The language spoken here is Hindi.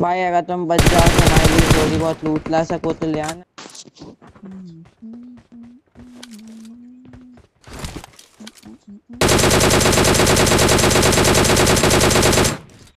भाई अगर तुम बच जाओ तो भाई भी थोड़ी बहुत लूट ला सको तो ले आना Mm-hmm.